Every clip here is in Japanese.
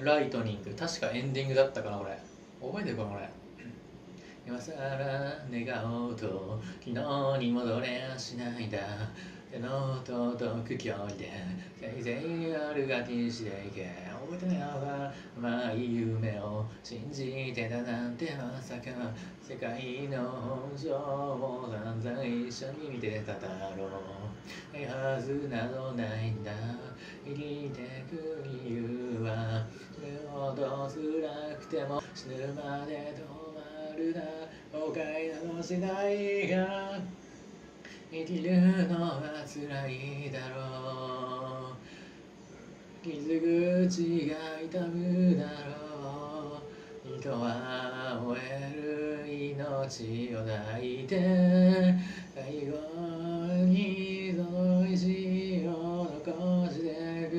ライトニング。確かエンディングだったかなこれ。覚えてるかこれ。今さら願おうと昨日に戻れやしないだ。手の届く距離で全然あるが禁止でいけ。覚えてないわ甘い夢を信じてたなんてまさか世界の本性も散々一緒に見てただろう。ないはずなどないんだ。生きてく理由ても死ぬまで止まるな誤解などしないが生きるのは辛いだろう傷口が痛むだろう人は燃える命を抱いて最後にその意志を残して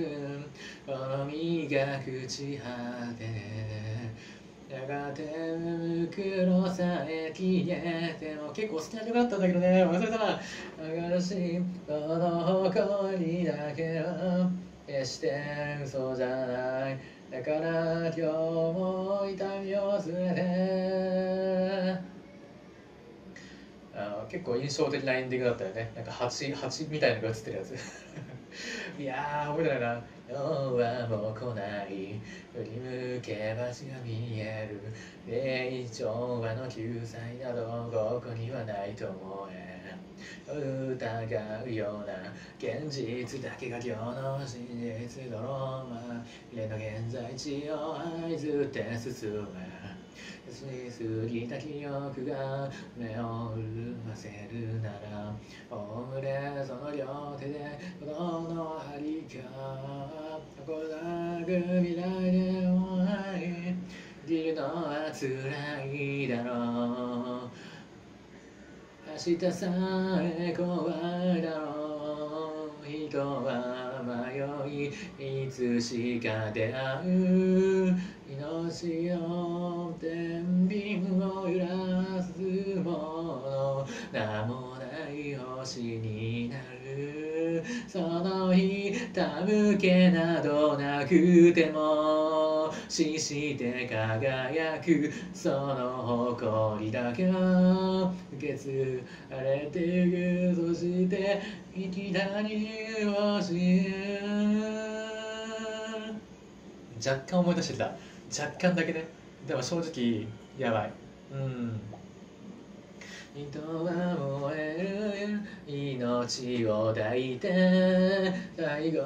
くこの身が朽ち果てやがて袋さえ消えても結構好きな曲だったんだけどね。忘れたな新しいこの誇りだけは決して嘘じゃない。だから今日も痛みを忘れて。あ結構印象的なエンディングだったよね。なんか蜂蜂みたいなのが映ってるやつ。いやー覚えてないな夜はもう来ない振り向けば血が見える霊長和の救済などここにはないと思え疑うような現実だけが今日の真実ドローマ未の現在地を合図って進め過ぎ過ぎた記憶が目を潤ませるならく未来でもない生きるのは辛いだろう。明日さえ怖いだろう。人は迷いいつしか出会う。命の天秤を揺らすもの。名もい星になるその日手向けなどなくても死して輝くその誇りだけは受け継がれてゆくそして生き谷をし若干思い出してきた。若干だけねでも正直やばい。うん。人は燃える命を抱いて最後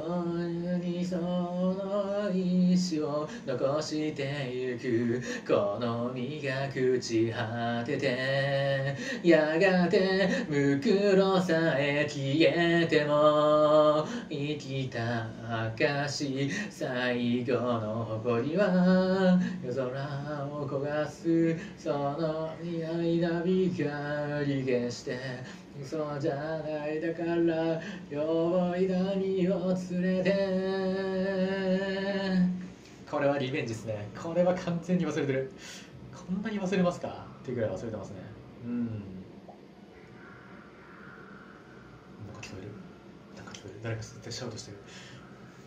にその意志を残してゆくこの身が朽ち果ててやがてむくろさえ消えても生きた証最後の誇りは夜空を焦がすその間光消してそうじゃないだから弱い谷を連れて。これはリベンジですね。これは完全に忘れてる。こんなに忘れますか？っていうぐらい忘れてますね。うん。なんか聞こえる？なんか聞こえる？誰か絶対シャウトしてる。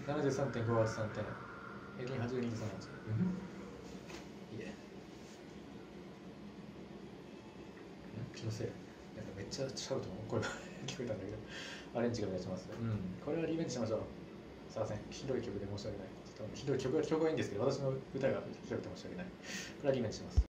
73.5割3点平均82.3うん？いいえ。気のせい。なんかめっちゃシャウトの声が聞こえたんだけど。アレンジがお願いします。うん。これはリベンジしましょう。すいません。ひどい曲で申し訳ない。ちょっとひどい曲は曲はいいんですけど私の歌がひどくて申し訳ない。これはリベンジします